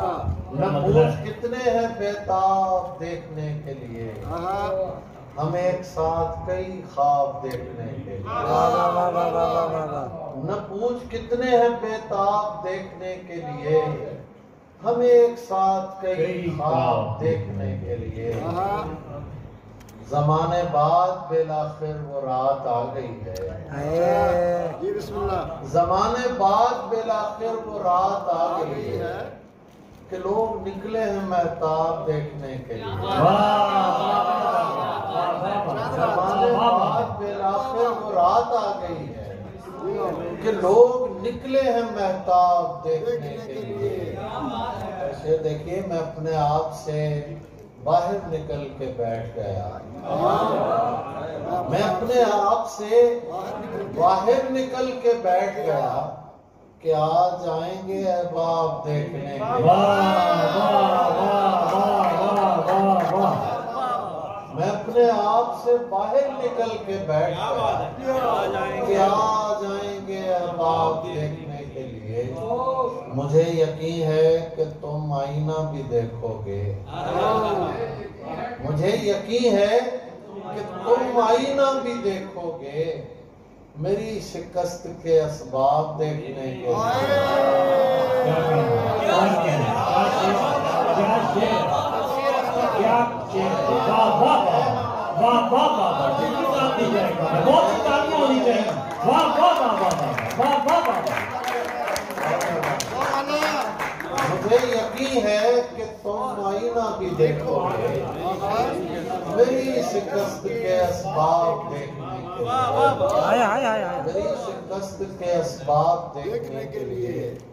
न पूछ कितने हैं बेताब देखने के लिए? हम एक साथ कई ख्वाब देखने के लिए। न पूछ कितने हैं बेताब देखने के लिए। हम एक साथ कई ख्वाब देखने के लिए। जमाने बाद बेलाखिर वो रात आ गई है। जमाने बाद बेलाखिर वो रात आ गई है। कि लोग निकले हैं महताब देखने के लिए। रात आ गई है कि लोग निकले हैं महताब देखने के लिए। ऐसे देखिए मैं अपने आप से बाहर निकल के बैठ गया। मैं अपने आप से बाहर निकल के बैठ गया। कि आज आएँगे अहबाब देखने? के मैं अपने आप से बाहर निकल के बैठ गया। कि आज आएँगे अहबाब देखने के लिए? मुझे यकीन है कि तुम आईना भी देखोगे। मुझे यकीन है कि तुम आईना भी देखोगे। मेरी शिकस्त के असबाब देखने के मुझे यकीन है कि तुम आईना भी देखोगे। मेरी शिकस्त के असबाब देखने हाय हाय हाय हाय शिकस्त के असबाब देखने के लिए।